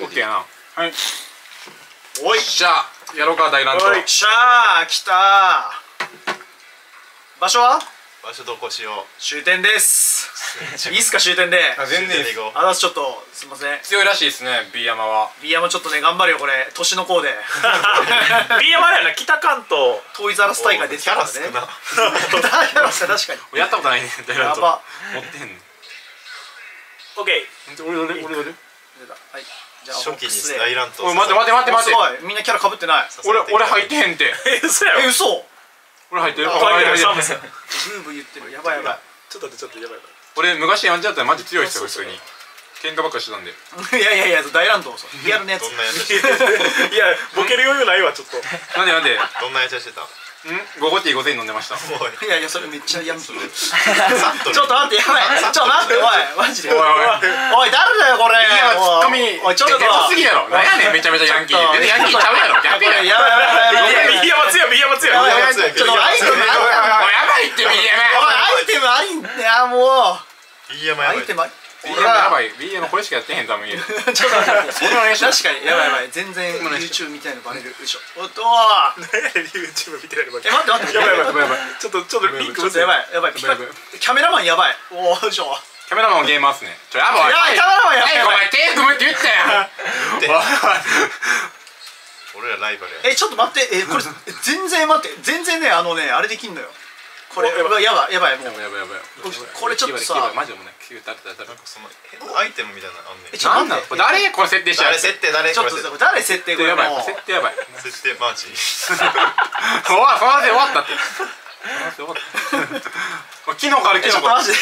オッケーやな。はい。おい。じゃあやろうか大乱闘。おいしゃー。来たー。場所は？場所どこしよ終点です。いいっすか終点で。全然いいこあだすちょっとすいません。強いらしいですね B 山は。ビーヤマちょっとね頑張るよこれ。年の子で。B 山だよな。北関東トイザラス大会出てたからね。キャラ少な。キャラ確かに。やったことないね大乱闘。やば。持ってへんの。OK 俺俺俺俺。出た。はい初期にスで。大乱闘おい待って待って待って待ってみんなキャラ被ってない。俺俺入ってへんって。え嘘やろ。え嘘。俺入ってるあ入ってる入サムス。ンブーブー言ってる。やばいやばい。ちょっと待ってちょっとやばい。やばい俺昔やんちゃったらマジ強いっすよ普通に。喧嘩ばっかしてたんで。いやいやいや大乱闘そう。リアルなやつ。どんなやつしてた？いやボケる余裕ないわちょっと。なんでなんで？んどんなやつしてた？ゴゴティー午前飲んでました。お いいやいやそれめっちゃヤンキーサッとちょっと待ってやばい。ちょっと待っておい。マジで。おいおい。おい誰だよこれ。いやツッコミ。おいちょっと。デカすぎやろ。なんやねんめちゃめちゃヤンキー。全然ヤンキーちゃうやろ逆やろ。やばいやばいやばいやばい。やばい B 山強い B 山強い。やばいやばい。ちょっとアイテムあるやんおいやばいってみやおいアイテムありんだよもう。いい山やばい。アイテムあり B 山やばい B 山これしかやってへん多分家ちょっと待ってお願いします確かにやばいやばい全然お願いします YouTube みたいのバレるよいしょ。おっとー。YouTube 見てないわけえ待って待って。やばいやばいやばいやばい。ちょっとちょっとリンクちょっとやばい。やばい。キャメラマンやばい。おおよいしょ。キャメラマンもゲームますね。ちょやばい。やばいキャメラマンやばい。はいお前手組むって言ったやん。俺らライバルや。えちょっと待って。えこれ全然待って。全然ねあのねあれできんのよこれおやばやばいやばいもう。やばいやばいやばい。これちょっとさ。マジでもうねキーバー誰誰誰なんかその変なアイテムみたいなのあんねん。えちょっとなん待って誰これ設定したやつ。誰設定誰ちょっと誰設定これやばい設定やばい。設定マーチ おいそので終わったって。そので終わった。昨日からえちょっと昨日から。マジで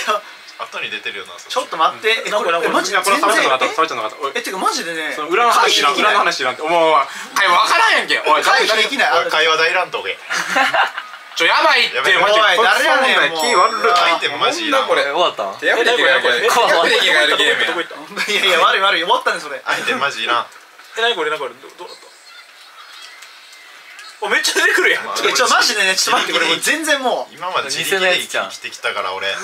後に出てるよなちょっと待ってえこれえマジいやこれサブちゃんの方えサブちゃんの方えてかマジでね。その裏の話知らん裏の話知らんってお前お前会話分からんやんけ。おい会話大乱闘げ ちょやばいってやばい。マジで。おい。誰やねんこいつ問題もう。キー悪るアイテムマジいらんこれ。終わった？ん手破りがやこれ。手破りがやるゲームやいやいや悪い悪い終わったねそれアイテムマジいらん。え何これ何これどどうだったおめっちゃ出てくるやん。まあちょちょマジでねちょっと待ってこれ全然もう今まで自偽力で生きてきたから俺ア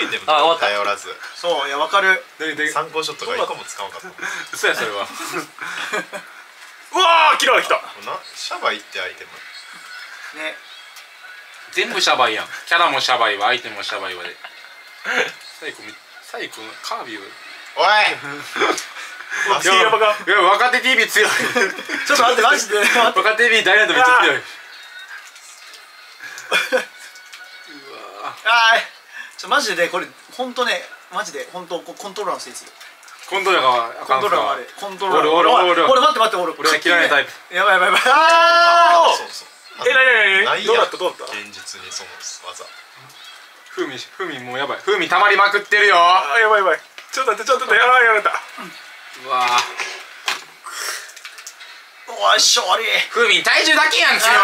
イテムとか頼らずそういやわかる参考ショットが一個も使わん。かった嘘やそれはうわーキラー来たなシャバいってアイテムね全部シャバいやん。キャラもシャバいわアイテムもシャバいわで。最後め最後カービィおい！い。や若手 TV 強い。ちょっと待ってマジで。待って若手 TV ダイヤとめっちゃ強いあーいちょマジでねこれ本当ねマジで本当こコントローラーのせいですよコントローラーがあコントローラーあれ。コントローラー俺俺待って待って俺俺は嫌いなタイプやばいやばいやばいあそうそうえなになにどうだった？どうだった？現実にその技。風味風味もうやばい。風味溜まりまくってるよ。あやばいやばい。ちょっと待ってちょっと待って。やばいやられた。うわおいしょ悪い風味体重だけやん強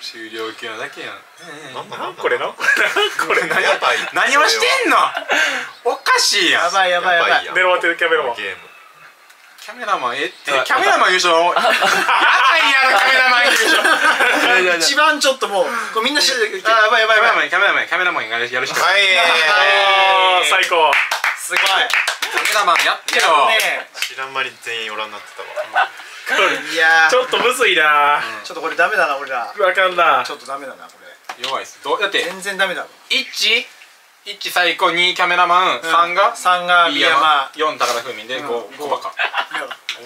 終了級なだけやん。なんなんなんこれな。これな。これやばい。何をしてんの？おかしいやん。やばいやばいやばい。や狙われてるキャメラマンゲームキャメラマンえってキャメラマン優勝やばいやろキャメラマン優勝一番ちょっともうこれみんな知ってる。あやばいやばいやばい。キャメラマンキャメラマンやるやる人。キはい。最高。すごい。ャメラマンやっていやよね。知らん間に全員おらんなってたわ。いや。ーちょっとむずいな。ちょっとこれダメだな俺ら。わかんな。ちょっとダメだなこれ。弱いっす。どうだって全然ダメだわ1 1最高2キャメラマン3が3がビヤマ4高田風味で5小バカ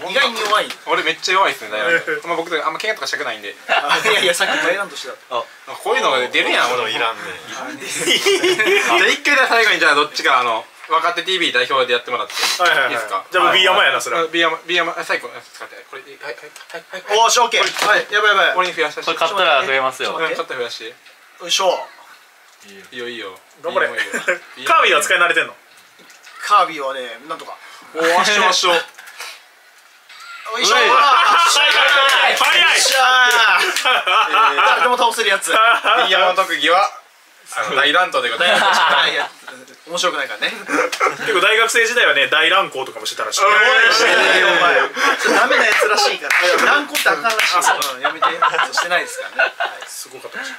意外に弱い。俺めっちゃ弱いっすねダイヤモンドまあ僕あんま怪我とかしたくないんで。あいやいやさっき大乱としてた。こういうのが出るやん俺も。いらんね。じゃあ一回で最後にじゃあどっちかあの若手 TV 代表でやってもらって。いはいはいはい。いですか？じゃあもう B 山やなそれは。B 山 B 山最後使って。これはいはいはいはい。はいおーしオッケー。はいやばいやばい。俺に増やしたしこれ買ったら増えますよ。ちょっと待って。うんちょっと増やして。よいしょ。いいよいいよ。頑張れ。カービィは使い慣れてんの？カービィはねなんとか。おーわっしょわっしょおいしょ。誰でも倒せるやつ。B 山の特技は大乱闘でございます。い や面白くないからね。結構大学生時代はね大乱行とかもしてたらしい。お前ダメなやつらしいから。乱行ってあかんらしい。やめて。してないですからね。はい。すごかったらしい